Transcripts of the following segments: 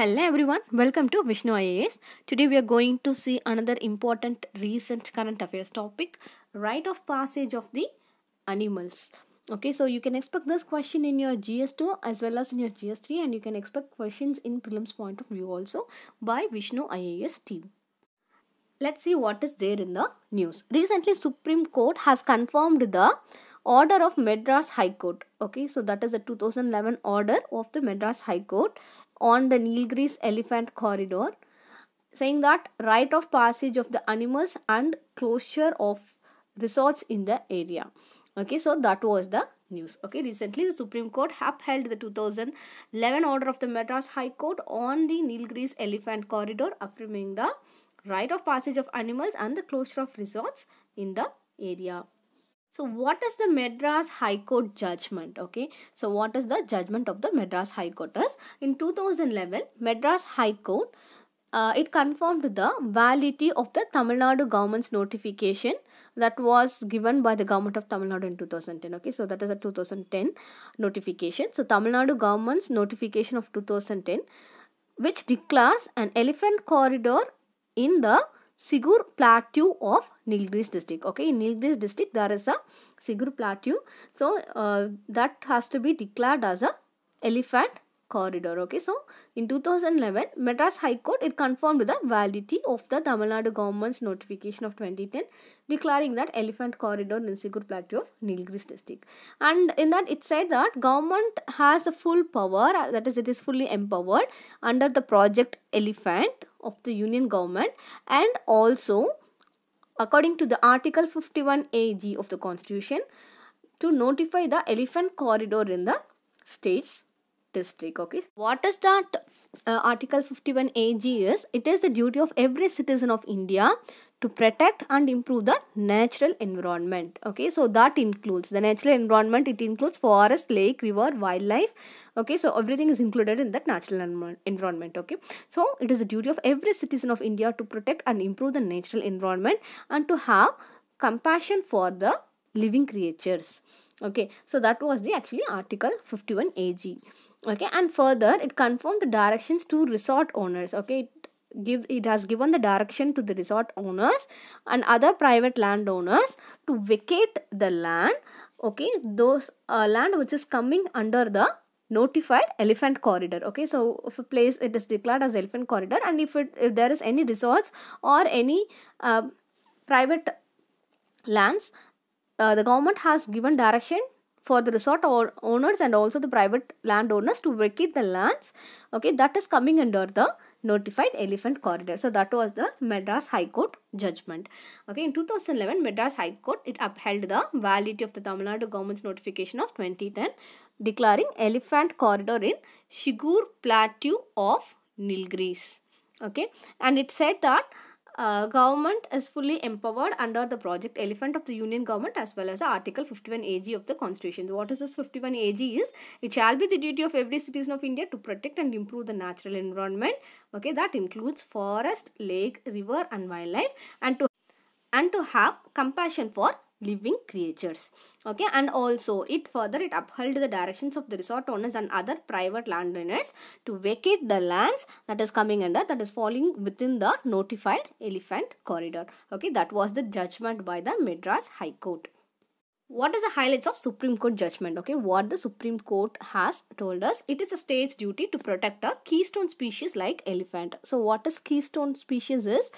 Hello everyone, welcome to Vishnu IAS. Today we are going to see another important recent current affairs topic right of passage of the animals. Okay, so you can expect this question in your GS2 as well as in your GS3, and you can expect questions in prelims point of view also by Vishnu IAS team. Let's see what is there in the news. Recently, Supreme Court has confirmed the order of Madras High Court. Okay, so that is the 2011 order of the Madras High Court on the Nilgiris Elephant Corridor, saying that right of passage of the animals and closure of resorts in the area. Okay, so that was the news. Okay, recently the Supreme Court upheld the 2011 order of the Madras High Court on the Nilgiris Elephant Corridor, affirming the right of passage of animals and the closure of resorts in the area. So, what is the Madras High Court judgment? Okay, so what is the judgment of the Madras High Court? Is in 2011, Madras High Court uh, it confirmed the validity of the Tamil Nadu government's notification that was given by the government of Tamil Nadu in 2010. Okay, so that is a 2010 notification. So, Tamil Nadu government's notification of 2010, which declares an elephant corridor in the Sigur Plateau of Nilgiris district. Okay, in Nilgiris district there is a Sigur Plateau. So uh, that has to be declared as a elephant corridor. Okay, so in 2011, Madras High Court it confirmed the validity of the Tamil Nadu government's notification of 2010 declaring that elephant corridor in Sigur Plateau of Nilgiris district. And in that it said that government has a full power that is it is fully empowered under the project elephant of the union government and also according to the article 51 AG of the constitution to notify the elephant corridor in the states district okay what is that uh, article 51 ag is it is the duty of every citizen of india to protect and improve the natural environment. Okay so that includes the natural environment it includes forest lake river wildlife. Okay so everything is included in that natural environment. Okay so it is the duty of every citizen of india to protect and improve the natural environment and to have compassion for the living creatures. Okay so that was the actually article 51 ag okay and further it confirmed the directions to resort owners. Okay it give it has given the direction to the resort owners and other private landowners to vacate the land. Okay those uh, land which is coming under the notified elephant corridor. Okay so if a place it is declared as elephant corridor and if it if there is any resorts or any uh, private lands uh, the government has given direction for the resort owners and also the private landowners to vacate the lands. Okay that is coming under the notified elephant corridor. So that was the madras high court judgment. Okay in 2011 madras high court it upheld the validity of the tamil nadu government's notification of 2010 declaring elephant corridor in shigur plateau of nilgiris. Okay and it said that uh, government is fully empowered under the project elephant of the union government as well as article 51 ag of the constitution. What is this 51 ag is? It shall be the duty of every citizen of india to protect and improve the natural environment. Okay that includes forest lake river and wildlife and to and to have compassion for living creatures. Okay and also it further it upheld the directions of the resort owners and other private landowners to vacate the lands that is coming under that is falling within the notified elephant corridor. Okay that was the judgment by the madras high court. What is the highlights of supreme court judgment? Okay what the supreme court has told us it is a state's duty to protect a keystone species like elephant. So what is keystone species is?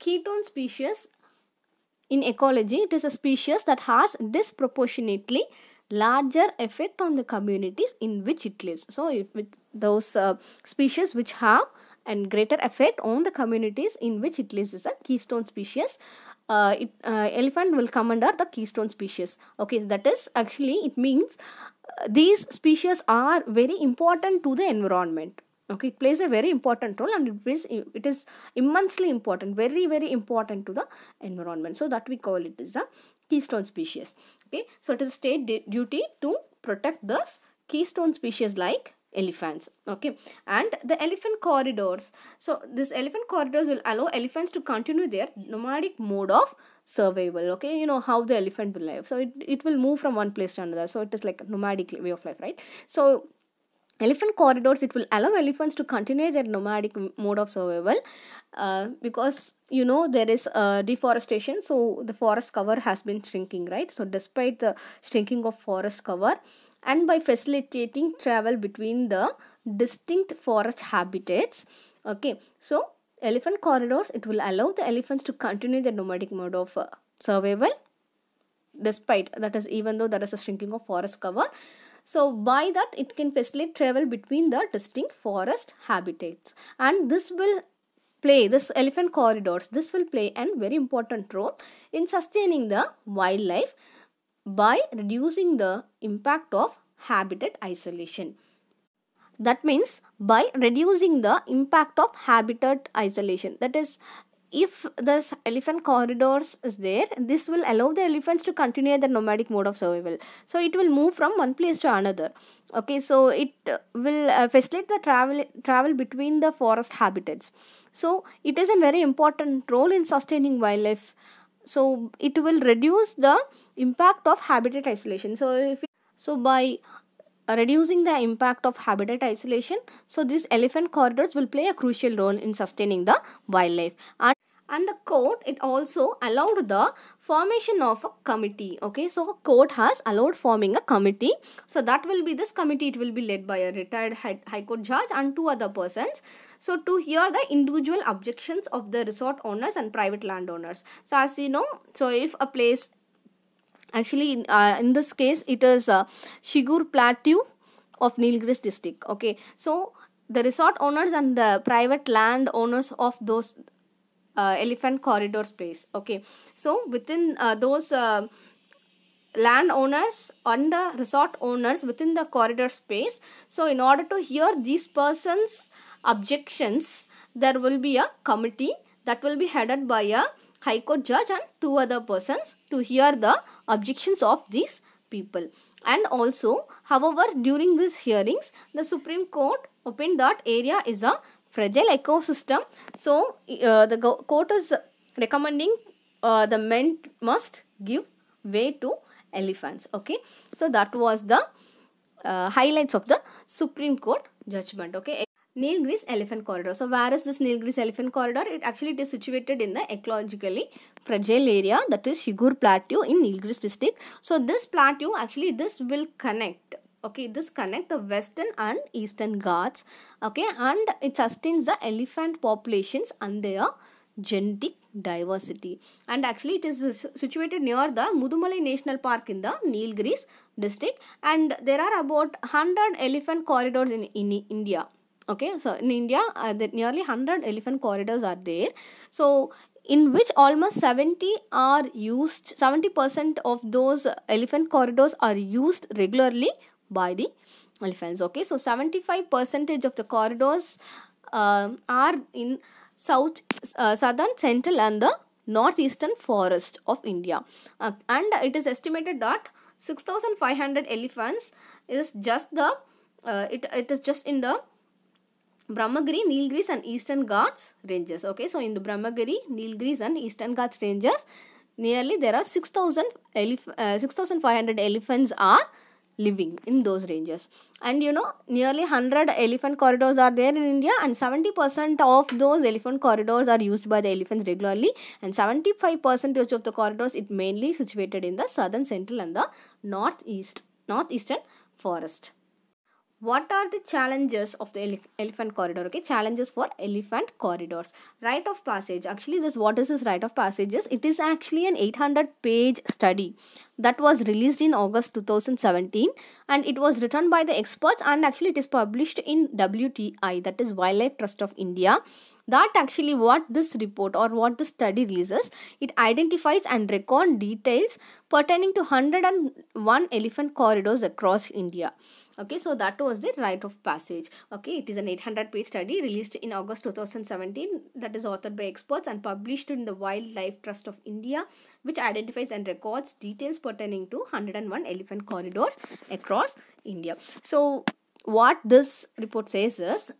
Keystone species in ecology it is a species that has disproportionately larger effect on the communities in which it lives. So with those uh, species which have and greater effect on the communities in which it lives is a keystone species. Uh, it, uh, elephant will come under the keystone species. Okay that is actually it means uh, these species are very important to the environment okay it plays a very important role and it is it is immensely important very very important to the environment. So that we call it is a keystone species. Okay? So it is state duty to protect the keystone species like elephants. Okay? And the elephant corridors. So this elephant corridors will allow elephants to continue their nomadic mode of survival. Okay? You know how the elephant will live. So it, it will move from one place to another. So it is like a nomadic way of life right? So elephant corridors it will allow elephants to continue their nomadic mode of survival uh, because you know there is uh, deforestation so the forest cover has been shrinking right? So despite the shrinking of forest cover and by facilitating travel between the distinct forest habitats okay so elephant corridors it will allow the elephants to continue their nomadic mode of uh, survival despite that is even though there is a shrinking of forest cover so by that it can facilitate travel between the distinct forest habitats. And this will play this elephant corridors this will play a very important role in sustaining the wildlife by reducing the impact of habitat isolation. That means by reducing the impact of habitat isolation that is if this elephant corridors is there this will allow the elephants to continue the nomadic mode of survival. So it will move from one place to another. Okay so it will uh, facilitate the travel travel between the forest habitats. So it is a very important role in sustaining wildlife. So it will reduce the impact of habitat isolation. So if it, so by Uh, reducing the impact of habitat isolation. So these elephant corridors will play a crucial role in sustaining the wildlife. And and the court it also allowed the formation of a committee. Okay so court has allowed forming a committee. So that will be this committee. It will be led by a retired high, high court judge and two other persons. So to hear the individual objections of the resort owners and private landowners. So as you know so if a place actually uh, in this case it is uh, shigur plateau of nilgiris district okay? So the resort owners and the private land owners of those uh, elephant corridor space okay? So within uh, those uh, land owners and the resort owners within the corridor space so in order to hear these persons objections there will be a committee that will be headed by a high court judge and two other persons to hear the objections of these people and also however during these hearings the supreme court opined that area is a fragile ecosystem. So uh, the court is recommending uh, the men must give way to elephants. Okay, so that was the uh, highlights of the Supreme Court judgment. Okay. Nilgiris Elephant Corridor. So, where is this Nilgiris Elephant Corridor? It actually it is situated in the ecologically fragile area that is Shigur Plateau in Nilgiris district. So, this plateau actually this will connect okay this connect the western and eastern ghats okay and it sustains the elephant populations and their genetic diversity and actually it is situated near the Mudumalai National Park in the Nilgiris district and there are about 100 elephant corridors in, in India okay so in India uh, nearly 100 elephant corridors are there. So in which almost 70 are used 70% of those elephant corridors are used regularly by the elephants. Okay so 75 percentage of the corridors uh, are in south uh, southern central and the northeastern forest of india. Uh, and it is estimated that 6500 elephants is just the uh, it, it is just in the Brahmagiri, Nilgiris and Eastern Ghats ranges. Okay, so in the Brahmagiri, Nilgiris and Eastern Ghats ranges, nearly there are 6,000 elef- uh, 6,500 elephants are living in those ranges and you know nearly 100 elephant corridors are there in india and 70% of those elephant corridors are used by the elephants regularly and 75% of the corridors it mainly situated in the southern central and the northeast northeastern forest what are the challenges of the ele elephant corridor okay? Challenges for elephant corridors. Right of passage. Actually this what is this right of passages it is actually an 800 page study that was released in august 2017 and it was written by the experts and actually it is published in wti that is wildlife trust of india that actually what this report or what the study releases it identifies and record details pertaining to 101 elephant corridors across india. Okay so that was the right of passage. Okay it is an 800 page study released in august 2017 that is authored by experts and published in the wildlife trust of india which identifies and records details pertaining to 101 elephant corridors across india. So what this report says is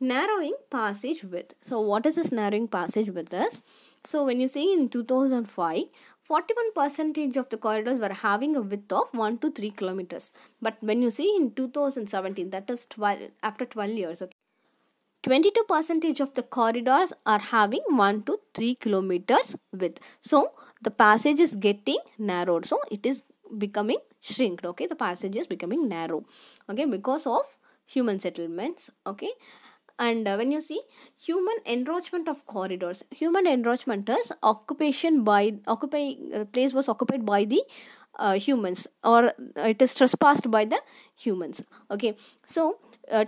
narrowing passage width. So what is this narrowing passage width is? So when you see in 2005 41 percentage of the corridors were having a width of 1 to 3 kilometers. But when you see in 2017 that is 12 after 12 years okay 22 percentage of the corridors are having 1 to 3 kilometers width. So the passage is getting narrowed. So it is becoming shrinked okay? The passage is becoming narrow okay? Because of human settlements okay and uh, when you see human encroachment of corridors human encroachment is occupation by occupy uh, place was occupied by the uh, humans or it is trespassed by the humans. Okay so 21.8 uh,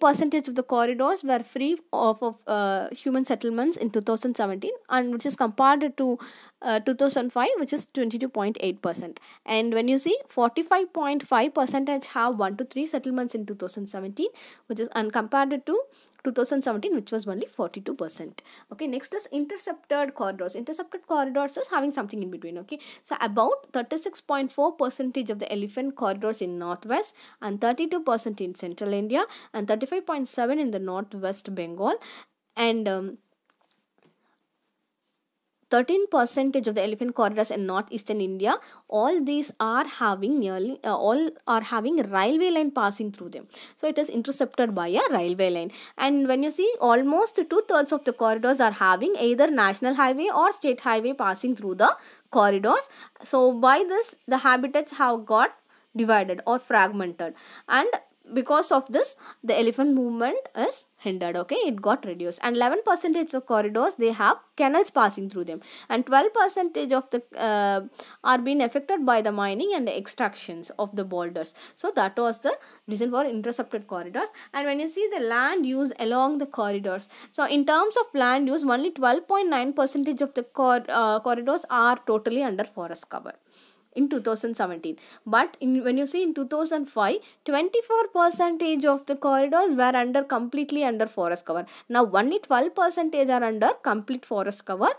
percentage of the corridors were free of, of uh, human settlements in 2017 and which is compared to uh, 2005 which is 22.8 percent. And when you see 45.5 percentage have 1 to 3 settlements in 2017 which is uncompared to 2017 which was only 42% okay next is intercepted corridors. Intercepted corridors is having something in between okay? So about 36.4 percentage of the elephant corridors in northwest and 32 percent in central india and 35.7 in the northwest bengal. And um, 13 percentage of the elephant corridors in northeastern india all these are having nearly uh, all are having railway line passing through them. So it is intercepted by a railway line. And when you see almost two-thirds of the corridors are having either national highway or state highway passing through the corridors. So by this the habitats have got divided or fragmented. And because of this the elephant movement is hindered okay? It got reduced. And 11 percentage of corridors they have canals passing through them. And 12 percentage of the uh, are being affected by the mining and the extractions of the boulders so that was the reason for intercepted corridors. And when you see the land use along the corridors so in terms of land use only 12.9 percentage of the cor- uh, corridors are totally under forest cover in 2017 but in, when you see in 2005 24 percentage of the corridors were under completely under forest cover. Now only 12 percentage are under complete forest cover.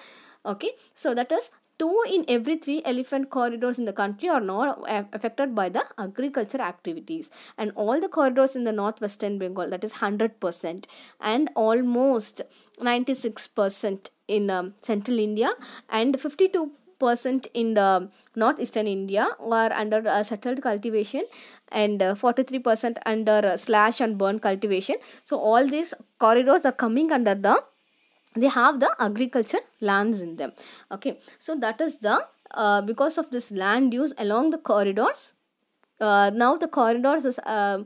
Okay? So that is two in every three elephant corridors in the country are not affected by the agriculture activities. And all the corridors in the northwestern bengal that is 100% and almost 96% in um, central india. And 52 percent in the northeastern India were under uh, settled cultivation and uh, 43% under uh, slash and burn cultivation. So all these corridors are coming under the they have the agriculture lands in them. Okay, so that is the uh, because of this land use along the corridors. Uh, now the corridors is uh,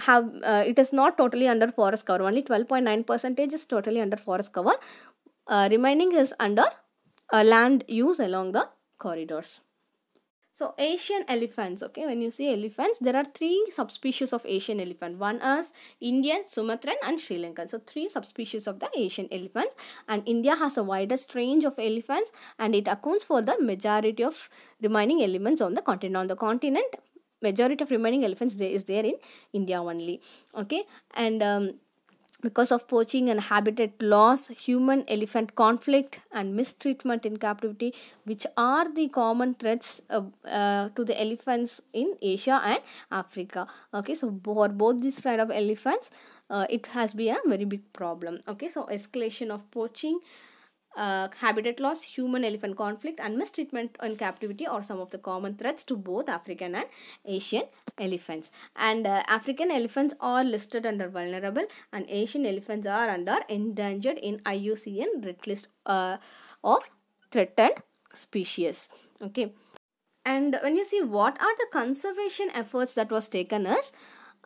have uh, it is not totally under forest cover only 12.9 percentage is totally under forest cover uh, remaining is under uh, land use along the corridors. So Asian elephants, okay, when you see elephants, there are three subspecies of Asian elephant. One is Indian, Sumatran and Sri Lankan. So three subspecies of the Asian elephants and India has the widest range of elephants and it accounts for the majority of remaining elements on the continent. On the continent, majority of remaining elephants there is there in India only. Okay, and um, because of poaching and habitat loss, human elephant conflict, and mistreatment in captivity, which are the common threats uh, uh, to the elephants in Asia and Africa. Okay, so for both these side of elephants, uh, it has been a very big problem. Okay, so escalation of poaching uh, habitat loss, human elephant conflict, and mistreatment in captivity are some of the common threats to both African and Asian elephants. And uh, African elephants are listed under vulnerable, and Asian elephants are under endangered in IUCN red list uh, of threatened species. Okay. And when you see what are the conservation efforts that was taken as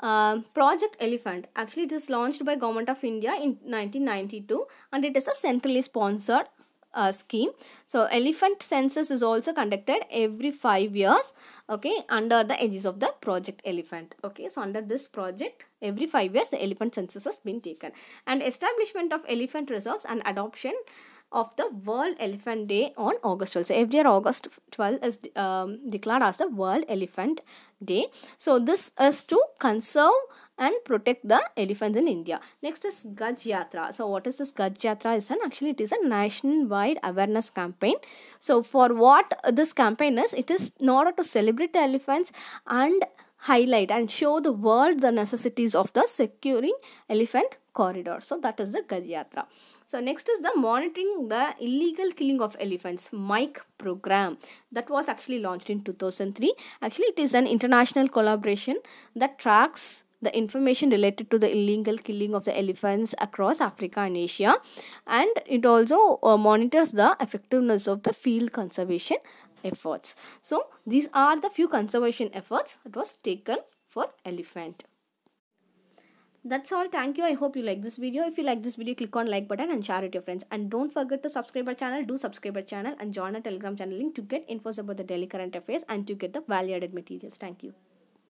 uh, Project Elephant. Actually, it is launched by Government of India in 1992 and it is a centrally sponsored uh, scheme. So, elephant census is also conducted every five years, okay, under the edges of the Project Elephant. Okay, so under this project, every five years, the elephant census has been taken. And establishment of elephant reserves and adoption of the World Elephant Day on August 12. So every year August 12 is um, declared as the World Elephant Day. So this is to conserve and protect the elephants in India. Next is Gaj Yatra. So what is this Gaj Yatra? Is an actually it is a nationwide awareness campaign. So for what this campaign is, it is in order to celebrate the elephants and highlight and show the world the necessities of the securing elephant corridor. So that is the Gaj Yatra. So next is the monitoring the illegal killing of elephants MIKE program that was actually launched in 2003. Actually, it is an international collaboration that tracks the information related to the illegal killing of the elephants across Africa and Asia, and it also uh, monitors the effectiveness of the field conservation efforts. So these are the few conservation efforts that was taken for elephant. That's all. Thank you. I hope you like this video. If you like this video, click on like button and share it to your friends. And don't forget to subscribe our channel. Do subscribe our channel and join our telegram channel link to get infos about the daily current affairs and to get the value added materials. Thank you.